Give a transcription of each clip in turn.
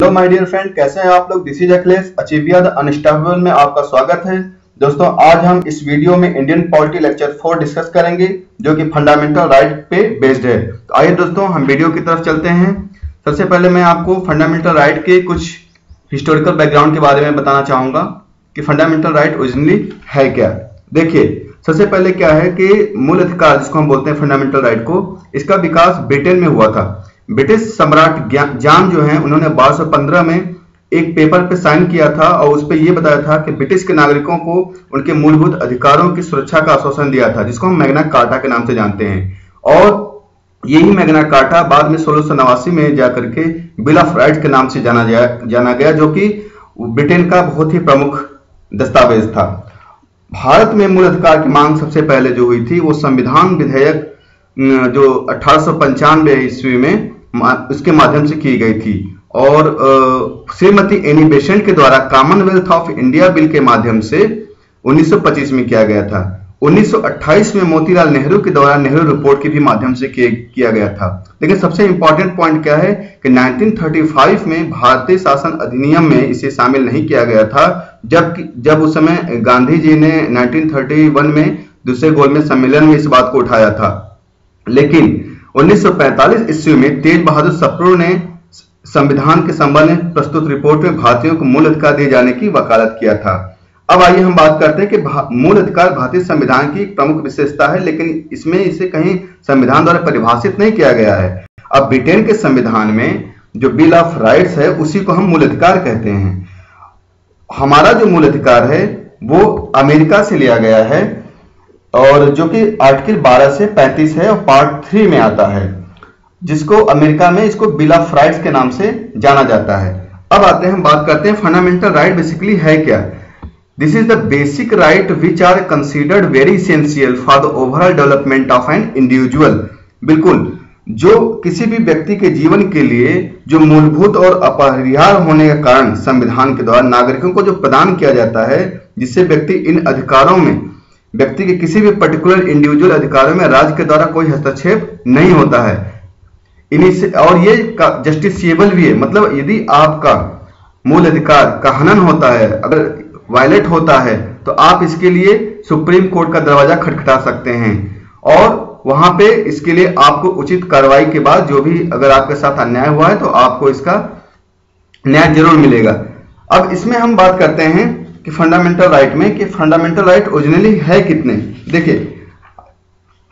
Hello my dear friend कैसे हैं आप लोग? दिस इज़ अखिलेश अचीविया द अनस्टॉपेबल में आपका स्वागत है। दोस्तों, आज हम इस वीडियो में Indian polity lecture four discuss करेंगे, जो कि फंडामेंटल राइट पे बेस्ड है। तो आइए दोस्तों, हम वीडियो की तरफ़ चलते हैं। सबसे पहले मैं आपको फंडामेंटल राइट के कुछ हिस्टोरिकल बैकग्राउंड के बारे में बताना चाहूँगा कि फंडामेंटल राइट ओरिजिनली है क्या। देखिए, सबसे पहले क्या है कि मूल अधिकार जिसको हम बोलते हैं फंडामेंटल राइट को, इसका विकास ब्रिटेन में हुआ था। ब्रिटिश सम्राट जान जो है उन्होंने 1215 में एक पेपर पे साइन किया था और उस पर यह बताया था कि ब्रिटिश के नागरिकों को उनके मूलभूत अधिकारों की सुरक्षा का आश्वासन दिया था जिसको हम मैग्ना कार्टा के नाम से जानते हैं। और यही मैग्ना कार्टा बाद में सोलह में जाकर के बिल ऑफ़ राइट के नाम से जाना जा, जाना गया जो कि ब्रिटेन का बहुत ही प्रमुख दस्तावेज़ था। भारत में मूल अधिकार की मांग सबसे पहले जो हुई थी वो संविधान विधेयक जो अठारह सौ पंचानवे ईस्वी में उसके माध्यम से की गई थी। और श्रीमती एनी बेसेंट के द्वारा कॉमनवेल्थ ऑफ़ इंडिया बिल के माध्यम से 1925 में किया गया था। 1928 में मोतीलाल नेहरू के द्वारा नेहरू रिपोर्ट के भी माध्यम से किया गया था। लेकिन सबसे इंपॉर्टेंट पॉइंट क्या है कि 1935 में भारतीय शासन अधिनियम में इसे शामिल नहीं किया गया था जब जब उस समय गांधी जी ने 1931 में दूसरे गोलमेज सम्मेलन में इस बात को उठाया था। लेकिन 1945 ईस्वी में तेज बहादुर सप्रू ने संविधान के संबंध में प्रस्तुत रिपोर्ट में भारतीयों को मूल अधिकार दिए जाने की वकालत किया था। अब आइए हम बात करते हैं कि मूल अधिकार भारतीय संविधान की प्रमुख विशेषता है, लेकिन इसमें इसे कहीं संविधान द्वारा परिभाषित नहीं किया गया है। अब ब्रिटेन के संविधान में जो बिल ऑफ़ राइट्स है, उसी को हम मूल अधिकार कहते हैं। हमारा जो मूल अधिकार है, वो अमेरिका से लिया गया है। और जो कि आर्टिकल 12 से 35 है और पार्ट थ्री में आता है, जिसको अमेरिका में इसको बिल ऑफ़ राइट्स के नाम से जाना जाता है। अब आते हैं, हम बात करते हैं, फंडामेंटल राइट बेसिकली है क्या? This is the basic right which are considered very essential for the overall development of an individual बिल्कुल, जो किसी भी व्यक्ति के जीवन के लिए जो मूलभूत और अपरिहार होने के कारण संविधान के द्वारा नागरिकों को जो प्रदान किया जाता है, जिससे व्यक्ति इन अधिकारों में व्यक्ति के किसी भी पर्टिकुलर इंडिविजुअल अधिकारों में राज्य के द्वारा कोई हस्तक्षेप नहीं होता है। और ये जस्टिसिएबल भी है। मतलब यदि आपका मूल अधिकार का हनन होता है, अगर वायलेट होता है तो आप इसके लिए सुप्रीम कोर्ट का दरवाज़ा खटखटा सकते हैं। और वहाँ पे इसके लिए आपको उचित कार्रवाई के बाद जो भी अगर आपके साथ अन्याय हुआ है तो आपको इसका न्याय ज़रूर मिलेगा। अब इसमें हम बात करते हैं कि फंडामेंटल राइट में कि फंडामेंटल राइट ओरिजिनली है कितने? देखिए,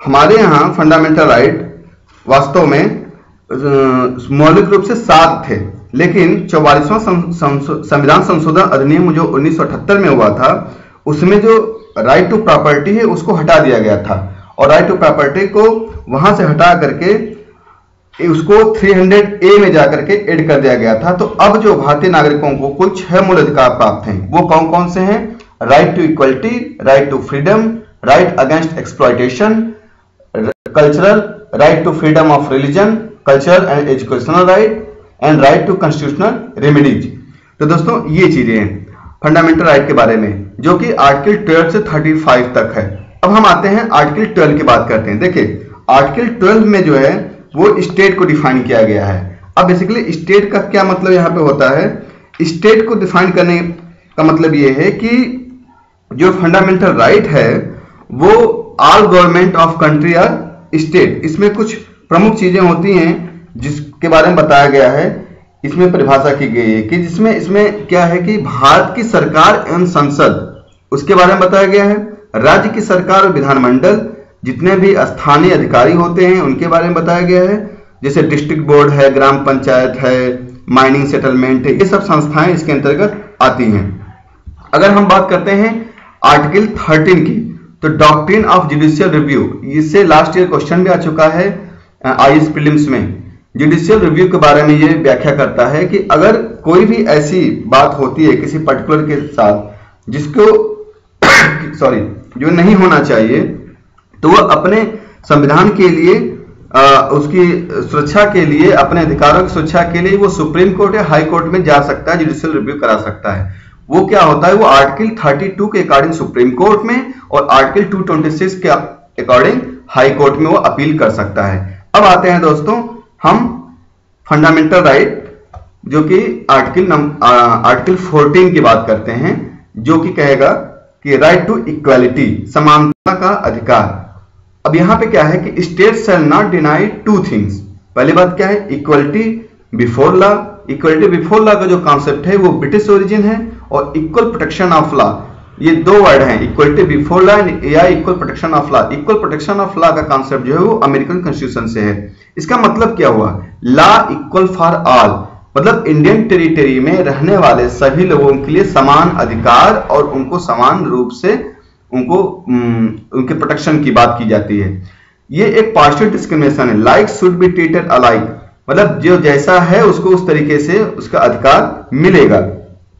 हमारे यहाँ फंडामेंटल राइट वास्तव में मौलिक रूप से सात थे, लेकिन चौवालीसवां संविधान संशोधन अधिनियम जो 1978 में हुआ था, उसमें जो राइट टू प्रॉपर्टी है, उसको हटा दिया गया था। और राइट टू प्रॉपर्टी को वहाँ से हटा करके उसको 300 ए में जाकर के एड कर दिया गया था। तो अब जो भारतीय नागरिकों को कुल छह मूल अधिकार प्राप्त हैं, वो कौन कौन से हैं? Right to equality right to freedom right against exploitation cultural right to freedom of religion cultural and educational right and right to constitutional remedies तो दोस्तों, ये चीज़ें हैं फंडामेंटल राइट के बारे में, जो कि आर्टिकल 12 से 35 तक है। अब हम आते हैं आर्टिकल 12 की बात करते हैं। देखिए आर्टिकल 12 में जो है वो स्टेट को डिफाइन किया गया है। अब बेसिकली स्टेट का क्या मतलब यहाँ पे होता है? स्टेट को डिफाइन करने का मतलब ये है कि जो फंडामेंटल राइट right है, वो all government of country or state इसमें कुछ प्रमुख चीज़ें होती हैं जिसके बारे में बताया गया है। इसमें परिभाषा की गई है कि जिसमें, इसमें क्या है कि भारत की सरकार एवं संसद, उसके बारे में बताया गया है। राज्य की सरकार और विधानमंडल जितने भी स्थानीय अधिकारी होते हैं, उनके बारे में बताया गया है। जैसे डिस्ट्रिक्ट बोर्ड है, ग्राम पंचायत है, माइनिंग सेटलमेंट है, ये सब संस्थाएँ इसके अंतर्गत आती हैं। अगर हम बात करते हैं आर्टिकल 13 की तो डॉक्ट्रिन ऑफ़ जुडिशियल रिव्यू, इससे लास्ट ईयर क्वेश्चन भी आ चुका है आई एस में। जुडिशियल रिव्यू के बारे में ये व्याख्या करता है कि अगर कोई भी ऐसी बात होती है किसी पर्टिकुलर के साथ, जिसको सॉरी, जो नहीं होना चाहिए तो वह अपने संविधान के लिए आ, उसकी सुरक्षा के लिए अपने अधिकारों की सुरक्षा के लिए वो सुप्रीम कोर्ट या हाई कोर्ट में जा सकता है जुडिशियल रिव्यू करा सकता है। वो क्या होता है? वो आर्टिकल 32 के अकॉर्डिंग सुप्रीम कोर्ट में और आर्टिकल 226 के अकॉर्डिंग हाई कोर्ट में वो अपील कर सकता है। अब आते हैं दोस्तों हम फंडामेंटल राइट जो कि आर्टिकल आर्टिकल 14 की बात करते हैं जो कि कहेगा कि राइट टू इक्वालिटी समानता का अधिकार। अब यहाँ पे क्या है कि state shall not deny two things पहली बात क्या है? Equality before law equality before law का जो कॉन्सेप्ट है, वो ब्रिटिश ओरिजिन है और इक्वल प्रोटेक्शन ऑफ़ लॉ ये दो वर्ड हैं इक्वलिटी बिफोर लॉ या equal protection of law equal protection of law का कॉन्सेप्ट जो है, वो अमेरिकन कॉन्स्टिट्यूशन से है। इसका मतलब क्या हुआ? लॉ इक्वल फॉर ऑल मतलब इंडियन टेरिटरी में रहने वाले सभी लोगों के लिए समान अधिकार और उनको समान रूप से उनको उनके प्रोटेक्शन की बात की जाती है। ये एक पार्शियल डिस्क्रिमिनेशन है। Like should be treated alike मतलब जो जैसा है, उसको उस तरीके से उसका अधिकार मिलेगा।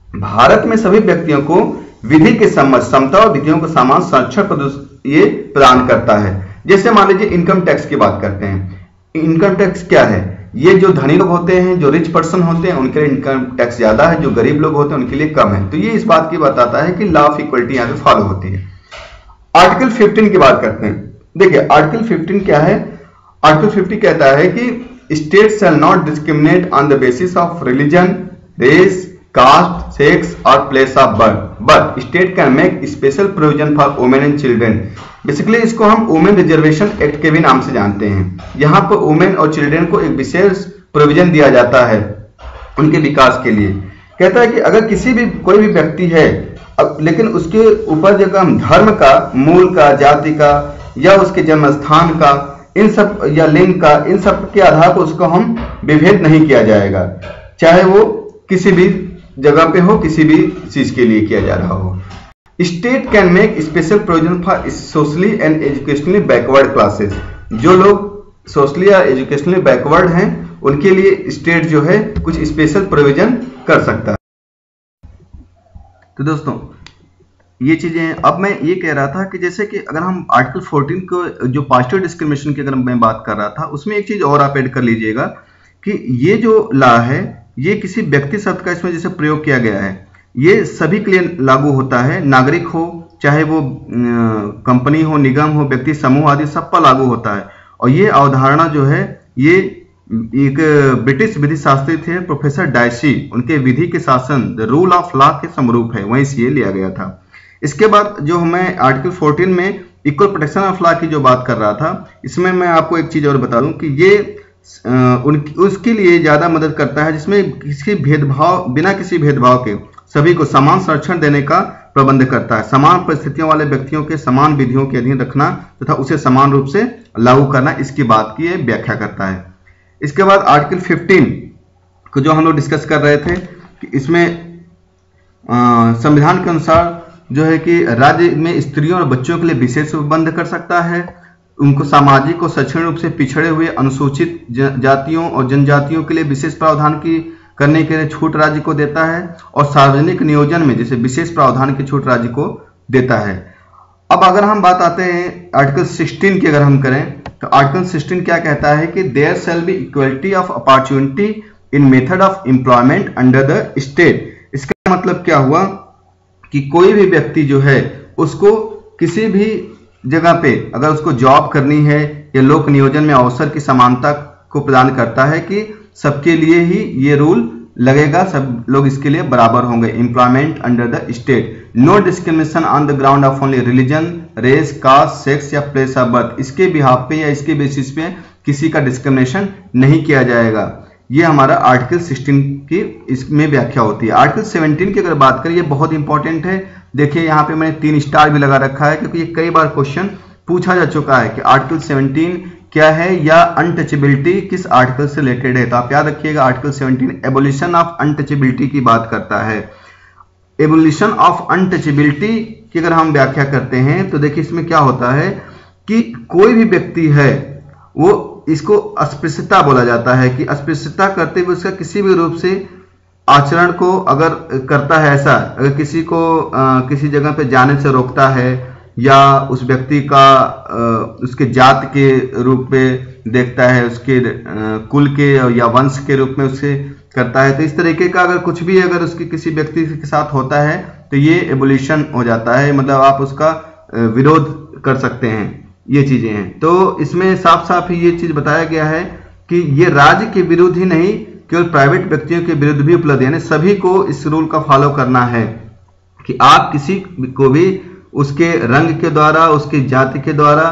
भारत में सभी व्यक्तियों को विधि के सम्मत, समता और विधियों को समान संरक्षण ये प्रदान करता है। जैसे मान लीजिए इनकम टैक्स की बात करते हैं। इनकम टैक्स क्या है? ये जो धनी लोग होते हैं, जो रिच पर्सन होते हैं, उनके लिए इनकम टैक्स ज़्यादा है, जो गरीब लोग होते हैं, उनके लिए कम है। तो ये इस बात की बताता है कि लॉ ऑफ़ इक्वलिटी यहाँ पे फॉलो होती है। आर्टिकल 15 की बात करते हैं। देखिए, आर्टिकल 15 क्या है? आर्टिकल 50 कहता है कि state shall not discriminate on the basis of religion race caste sex और place of birth but state can make special provision for women and children basically इसको हम वुमेन रिजर्वेशन एक्ट के भी नाम से जानते हैं। यहाँ पर वुमेन और चिल्ड्रेन को एक विशेष प्रोविज़न दिया जाता है उनके विकास के लिए। कहता है कि अगर किसी भी, कोई भी व्यक्ति है अब लेकिन उसके ऊपर जगह हम धर्म का, मूल का, जाति का, या उसके जन्म स्थान का, इन सब, या लिंग का, इन सब के आधार पर उसको हम विभेद नहीं किया जाएगा। चाहे वो किसी भी जगह पे हो, किसी भी चीज़ के लिए किया जा रहा हो। State can make special provision for socially and educationally backward classes जो लोग सोशली या एजुकेशनली बैकवर्ड हैं, उनके लिए स्टेट जो है, कुछ स्पेशल प्रोविज़न कर सकता है। तो दोस्तों, ये चीज़ें, अब मैं ये कह रहा था कि जैसे कि अगर हम आर्टिकल 14 को, जो पॉजिटिव डिस्क्रिमिनेशन की अगर मैं बात कर रहा था, उसमें एक चीज़ और आप ऐड कर लीजिएगा कि ये जो लॉ है, ये किसी व्यक्ति शब्द का इसमें जैसे प्रयोग किया गया है। ये सभी के लिए लागू होता है, नागरिक हो, चाहे वो कंपनी हो, निगम हो, व्यक्ति, समूह आदि सब पर लागू होता है। और ये अवधारणा जो है, ये एक ब्रिटिश विधि शास्त्री थे, प्रोफेसर डायसी उनके विधि के शासन द रूल ऑफ़ लॉ के समरूप है, वहीं से लिया गया था। इसके बाद जो हमें आर्टिकल 14 में इक्वल प्रोटेक्शन ऑफ़ लॉ की जो बात कर रहा था, इसमें मैं आपको एक चीज़ और बता दूँ कि ये उन, उसके लिए ज़्यादा मदद करता है, जिसमें किसी भेदभाव, बिना किसी भेदभाव के सभी को समान संरक्षण देने का प्रबंध करता है। समान परिस्थितियों वाले व्यक्तियों के समान विधियों के अधीन रखना तथा उसे समान रूप से लागू करना इसकी बात की व्याख्या करता है। इसके बाद आर्टिकल 15 को जो हम लोग डिस्कस कर रहे थे कि इसमें संविधान के अनुसार जो है कि राज्य में स्त्रियों और बच्चों के लिए विशेष प्रबंध कर सकता है। उनको सामाजिक और शैक्षणिक रूप से पिछड़े हुए अनुसूचित जातियों और जनजातियों के लिए विशेष प्रावधान की, करने के लिए छूट राज्य को देता है और सार्वजनिक नियोजन में जैसे विशेष प्रावधान की छूट राज्य को देता है। अब अगर हम बात आते हैं आर्टिकल 16 की अगर हम करें तो आर्टिकल 16 क्या कहता है कि there shall be equality of opportunity in method of employment under the state इसका मतलब क्या हुआ? कि कोई भी व्यक्ति जो है, उसको किसी भी जगह पे अगर उसको जॉब करनी है या लोक नियोजन में अवसर की समानता को प्रदान करता है कि सबके लिए ही ये रूल लगेगा, सब लोग इसके लिए बराबर होंगे। Employment under the state no discrimination on the ground of only religion race caste sex या प्लेस ऑफ़ बर्थ इसके बिहाफ पे या इसके बेसिस पे किसी का डिस्क्रिमिनेशन नहीं किया जाएगा। ये हमारा आर्टिकल 16 की इसमें व्याख्या होती है। आर्टिकल 17 की अगर बात करें, ये बहुत इंपॉर्टेंट है। देखिए, यहाँ पे मैंने तीन स्टार भी लगा रखा है, क्योंकि ये कई बार क्वेश्चन पूछा जा चुका है कि आर्टिकल 17 क्या है या अनटचेबिलिटी किस आर्टिकल से रिलेटेड है? तो आप याद रखिएगा आर्टिकल 17 एबोल्यूशन ऑफ़ अनटचेबिलिटी की बात करता है। एबोल्यूशन ऑफ़ अनटचेबिलिटी की अगर हम व्याख्या करते हैं तो देखिए इसमें क्या होता है कि कोई भी व्यक्ति है वो इसको अस्पृश्यता बोला जाता है कि अस्पृश्यता करते हुए उसका किसी भी रूप से आचरण को अगर करता है ऐसा अगर किसी को आ, किसी जगह पे जाने से रोकता है या उस व्यक्ति का उसके जात के रूप में देखता है, उसके कुल के या वंश के रूप में उसे करता है तो इस तरीके का अगर कुछ भी अगर उसके किसी व्यक्ति के साथ होता है तो ये एवोल्यूशन हो जाता है मतलब आप उसका विरोध कर सकते हैं, ये चीज़ें हैं। तो इसमें साफ़ साफ़ ही ये चीज़ बताया गया है कि ये राज्य के विरुद्ध ही नहीं, केवल प्राइवेट व्यक्तियों के विरुद्ध भी उपलब्ध यानी सभी को इस रूल का फॉलो करना है कि आप किसी को भी उसके रंग के द्वारा, उसकी जाति के द्वारा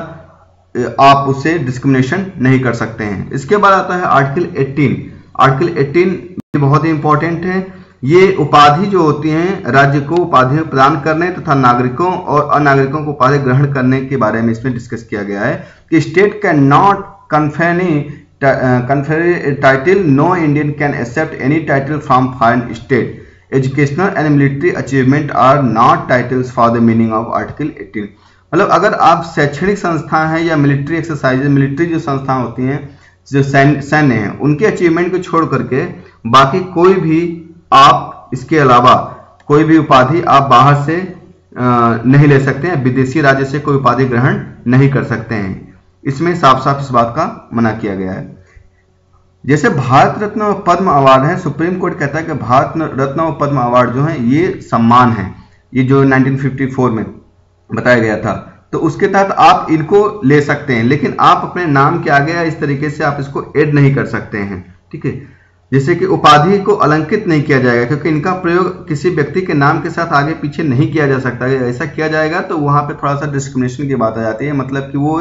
आप उसे डिस्क्रिमिनेशन नहीं कर सकते हैं। इसके बाद आता है आर्टिकल 18 आर्टिकल 18 बहुत ही इंपॉर्टेंट है। ये उपाधि जो होती हैं, राज्य को उपाधि प्रदान करने तथा नागरिकों और अनागरिकों को उपाधि ग्रहण करने के बारे में इसमें डिस्कस किया गया है कि state can not confer title no Indian can accept any title from foreign state educational and military achievement are not titles for the meaning of article 18 मतलब अगर आप शैक्षणिक संस्था हैं या मिलिट्री एक्सरसाइज मिलिट्री जो संस्था होती हैं, जो सैन्य हैं, उनके अचीवमेंट को छोड़ करके बाकी कोई भी आप, इसके अलावा कोई भी उपाधि आप बाहर से नहीं ले सकते हैं, विदेशी राज्य से कोई उपाधि ग्रहण नहीं कर सकते हैं। इसमें साफ़ साफ़ इस बात का मना किया गया है। जैसे भारत रत्न और पद्म अवार्ड है, सुप्रीम कोर्ट कहता है कि भारत रत्न और पद्म अवार्ड जो है, ये सम्मान है। ये जो 1954 में बताया गया था। तो उसके तहत आप इनको ले सकते हैं, लेकिन आप अपने नाम के आगे या इस तरीके से आप इसको ऐड नहीं कर सकते हैं, ठीक है? जैसे कि उपाधि को अलंकित नहीं किया जाएगा, क्योंकि इनका प्रयोग किसी व्यक्ति के नाम के साथ आगे पीछे नहीं किया जा सकता ऐसा किया जाएगा तो वहाँ पे थोड़ा सा डिस्क्रिमिनेशन की बात आ जाती है मतलब कि वो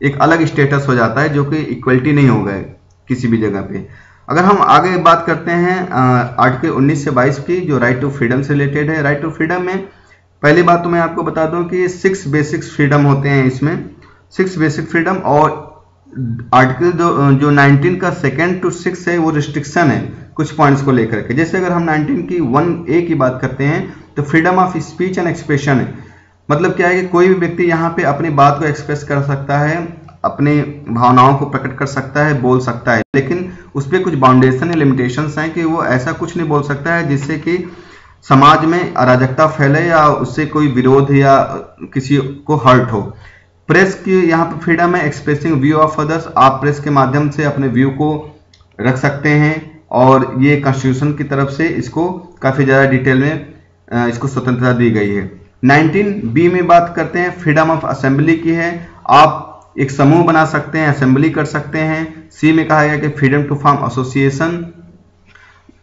एक अलग स्टेटस हो जाता है, जो कि इक्वलिटी नहीं हो गए किसी भी जगह पे। अगर हम आगे बात करते हैं आर्टिकल 19 से 22 की, जो राइट टू फ्रीडम से रिलेटेड है। राइट टू फ्रीडम में पहली बात तो मैं आपको बता दूँ कि सिक्स बेसिक फ्रीडम होते हैं इसमें। सिक्स बेसिक फ्रीडम और आर्टिकल जो जो 19 का सेकेंड टू सिक्स है, वो रिस्ट्रिक्शन है कुछ पॉइंट्स को लेकर के। जैसे अगर हम 19 की वन ए की बात करते हैं तो freedom of speech and expression है। मतलब क्या है कि कोई भी व्यक्ति यहाँ पे अपनी बात को एक्सप्रेस कर सकता है अपने भावनाओं को प्रकट कर सकता है, बोल सकता है। लेकिन उस पर कुछ बाउंडेशन या लिमिटेशंस हैं कि वो ऐसा कुछ नहीं बोल सकता है जिससे कि समाज में अराजकता फैले या उससे कोई विरोध या किसी को हर्ट हो। प्रेस की यहाँ पर फ्रीडम है एक्सप्रेसिंग व्यू ऑफ़ अदर्स आप प्रेस के माध्यम से अपने व्यू को रख सकते हैं और ये कॉन्स्टिट्यूशन की तरफ़ से इसको काफ़ी ज़्यादा डिटेल में इसको स्वतंत्रता दी गई है। 19 बी में बात करते हैं फ्रीडम ऑफ़ असेंबली की है। आप एक समूह बना सकते हैं असेंबली कर सकते हैं। सी में कहा गया कि फ्रीडम टू फॉर्म एसोसिएशन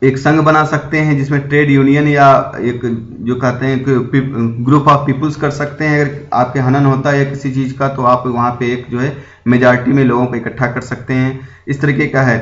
एक संघ बना सकते हैं, जिसमें ट्रेड यूनियन या एक जो कहते हैं ग्रुप ऑफ़ पीपुल्स कर सकते हैं। अगर आपके हनन होता है किसी चीज़ का तो आप वहाँ पे एक जो है मेजॉरिटी में लोगों को इकट्ठा कर सकते हैं। इस तरीके का है।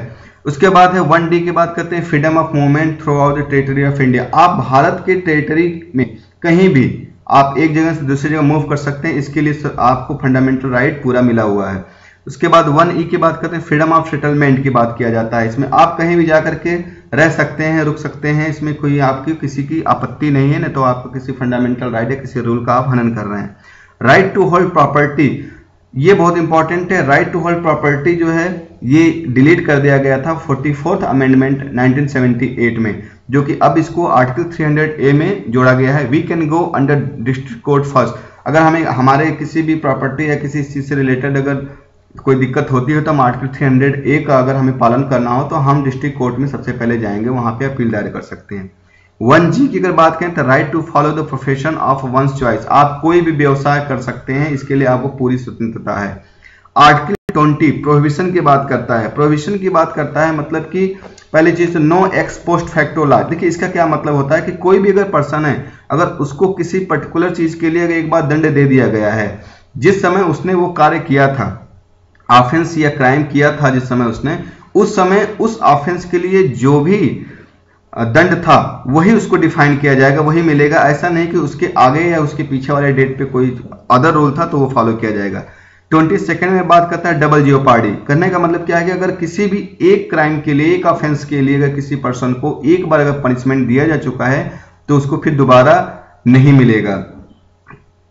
उसके बाद है वन डी की बात करते हैं freedom of movement throughout the territory of India आप भारत के टेरिटरी में कहीं भी आप एक जगह से दूसरी जगह मूव कर सकते हैं। इसके लिए आपको फंडामेंटल राइट पूरा मिला हुआ है। उसके बाद वन ई की बात करते हैं फ्रीडम ऑफ़ सेटलमेंट की बात किया जाता है। इसमें आप कहीं भी जाकर के रह सकते हैं, रुक सकते हैं। इसमें कोई आपकी किसी की आपत्ति नहीं है, ना तो आपको किसी फंडामेंटल राइट या किसी रूल का आप हनन कर रहे हैं। राइट टू होल्ड प्रॉपर्टी ये बहुत इंपॉर्टेंट है। राइट टू होल्ड प्रॉपर्टी जो है ये डिलीट कर दिया गया था फोर्टी फोर्थ अमेंडमेंट 1978 में, जो कि अब इसको आर्टिकल 300 ए में जोड़ा गया है। We can go under district court first अगर हमें, हमारे किसी भी प्रॉपर्टी या किसी चीज़ से रिलेटेड अगर कोई दिक्कत होती है तो हम आर्टिकल 300 ए का अगर हमें पालन करना हो तो हम डिस्ट्रिक्ट कोर्ट में सबसे पहले जाएँगे, वहाँ पे अपील दायर कर सकते हैं। वन जी की अगर बात करें तो right to follow the profession of one's choice आप कोई भी व्यवसाय कर सकते हैं, इसके लिए आपको पूरी स्वतंत्रता है। आर्टिकल ट्वेंटी प्रोहिबिशन की बात करता है। प्रोहिबिशन की बात करता है मतलब कि पहली चीज़ no ex post facto law देखिए, इसका क्या मतलब होता है कि कोई भी अगर पर्सन है, अगर उसको किसी पर्टिकुलर चीज़ के लिए एक बार दंड दे दिया गया है, जिस समय उसने वो कार्य किया था ऑफेंस या क्राइम किया था जिस समय उसने, उस समय उस ऑफेंस के लिए जो भी दंड था, वही उसको डिफाइन किया जाएगा, वही मिलेगा। ऐसा नहीं कि उसके आगे या उसके पीछे वाले डेट पे कोई अदर रूल था तो वो फॉलो किया जाएगा। ट्वेंटी सेकेंड में बात करता है डबल जियो पार्टी करने का मतलब क्या है कि अगर किसी भी एक क्राइम के लिए, एक ऑफेंस के लिए अगर किसी पर्सन को एक बार अगर पनिशमेंट दिया जा चुका है तो उसको फिर दोबारा नहीं मिलेगा।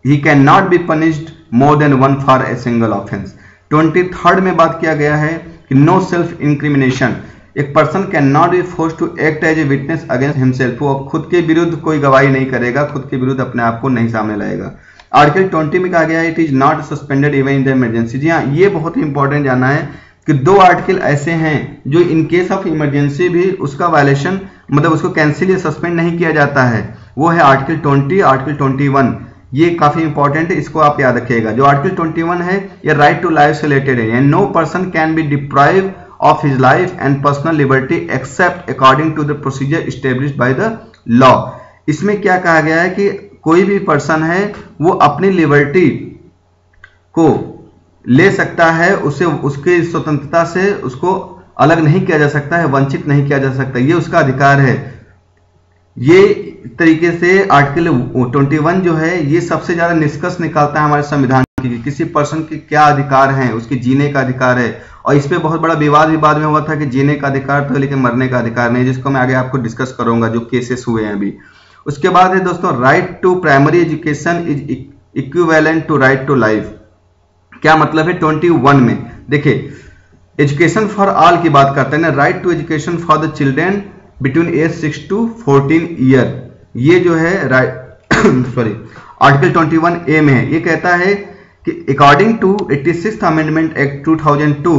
He cannot be punished more than one for a single offence twenty third में बात किया गया है कि नो सेल्फ इंक्रिमिनेशन एक person can not be force to act as a witness against himself वो खुद के विरुद्ध कोई गवाही नहीं करेगा, खुद के विरुद्ध अपने आप को नहीं सामने लाएगा। आर्टिकल ट्वेंटी में कहा गया it is not suspended even in the emergency जी हाँ ये बहुत ही इंपॉर्टेंट जाना है कि दो आर्टिकल ऐसे हैं जो इन केस ऑफ़ इमरजेंसी भी उसका वायलेशन मतलब उसको कैंसिल या सस्पेंड नहीं किया जाता है। वो है article twenty article twenty one. ये काफ़ी इंपॉर्टेंट है, इसको आप याद रखिएगा। जो आर्टिकल 21 है, ये राइट टू लाइफ से रिलेटेड है। No person can be deprive of his life and personal liberty except according to the procedure establish by the law इसमें क्या कहा गया है कि कोई भी पर्सन है, वो अपनी लिबर्टी को ले सकता है, उसे, उसके स्वतंत्रता से उसको अलग नहीं किया जा सकता है, वंचित नहीं किया जा सकता, ये उसका अधिकार है। ये तरीके से आर्टिकल 21 जो है, ये सबसे ज़्यादा निष्कर्ष निकालता है हमारे संविधान की किसी पर्सन के क्या अधिकार हैं, उसके जीने का अधिकार है। और इस पर बहुत बड़ा विवाद भी बाद में हुआ था कि जीने का अधिकार तो लेकिन मरने का अधिकार नहीं, जिसको मैं आगे आपको डिस्कस करूँगा, जो केसेस हुए हैं अभी। उसके बाद है दोस्तों right to primary education is equivalent to right to life क्या मतलब है? 21 में। देखिए एजुकेशन फॉर ऑल की बात करते हैं right to education for the children between age six to fourteen year ये जो है राइट सॉरी आर्टिकल 21 ए में है। ये कहता है कि according to eighty six amendment act 2002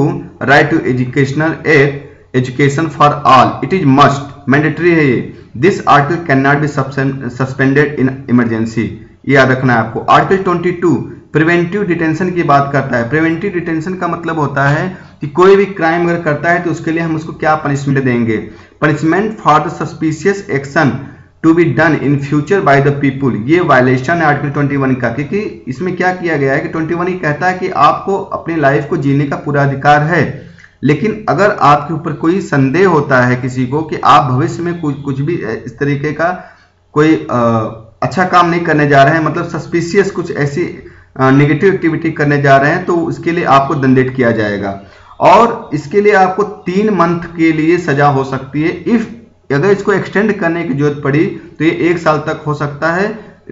right to educational act education for all it is must mandatory है ये। This article can not be suspended in emergency ये याद रखना है आपको। आर्टिकल 22 प्रिवेंटिव डिटेंशन की बात करता है। प्रिवेंटिव डिटेंशन का मतलब होता है कि कोई भी क्राइम अगर करता है तो उसके लिए हम उसको क्या पनिशमेंट देंगे? Punishment for the suspicious action to be done in future by the people ये वायलेशन है आर्टिकल 21 का, क्योंकि इसमें क्या किया गया है कि 21 ही कहता है कि आपको अपनी लाइफ को जीने का पूरा अधिकार है। लेकिन अगर आपके ऊपर कोई संदेह होता है किसी को कि आप भविष्य में कुछ कुछ भी इस तरीके का कोई आ, अच्छा काम नहीं करने जा रहे हैं मतलब सस्पिशियस कुछ ऐसी नेगेटिव एक्टिविटी करने जा रहे हैं तो उसके लिए आपको दंडित किया जाएगा। और इसके लिए आपको तीन मंथ के लिए सजा हो सकती है। इफ़ अगर इसको एक्सटेंड करने की ज़रूरत पड़ी तो ये एक साल तक हो सकता है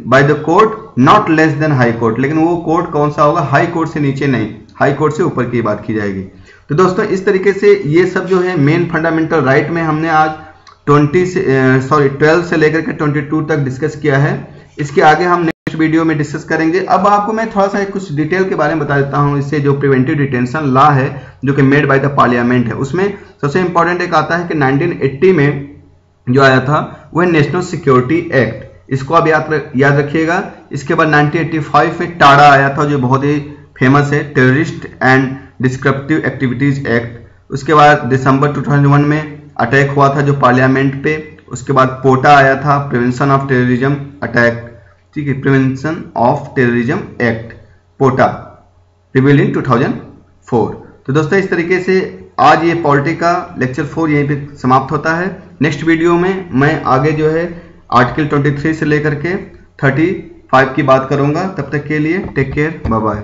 by the court not less than high court लेकिन वो कोर्ट कौन सा होगा? हाई कोर्ट से नीचे नहीं। हाई कोर्ट से ऊपर की बात की जाएगी। तो दोस्तों, इस तरीके से ये सब जो है मेन फंडामेंटल राइट में हमने आज 20 से सॉरी 12 से लेकर के 22 तक डिस्कस किया है। इसके आगे हम नेक्स्ट वीडियो में डिस्कस करेंगे। अब आपको मैं थोड़ा सा कुछ डिटेल के बारे में बता देता हूँ। इससे जो प्रिवेंटिव डिटेंशन लॉ है, जो कि मेड बाय द पार्लियामेंट है, उसमें सबसे इंपॉर्टेंट एक आता है कि 1980 में जो आया था, वह नेशनल सिक्योरिटी एक्ट इसको आप याद याद रखिएगा। इसके बाद 1985 में टाड़ा आया था, जो बहुत ही फ़ेमस है terrorist and disruptive activities act उसके बाद दिसंबर 2001 में अटैक हुआ था जो पार्लियामेंट पे, उसके बाद पोटा आया था प्रिवेंशन ऑफ़ टेररिज्म अटैक ठीक है prevention of terrorism act POTA reveal in 2004 तो दोस्तों, इस तरीके से आज ये पॉलिटी का लेक्चर फोर यहीं पे समाप्त होता है। नेक्स्ट वीडियो में मैं आगे जो है आर्टिकल 23 से लेकर के 35 की बात करूँगा। तब तक के लिए टेक केयर बाय बाय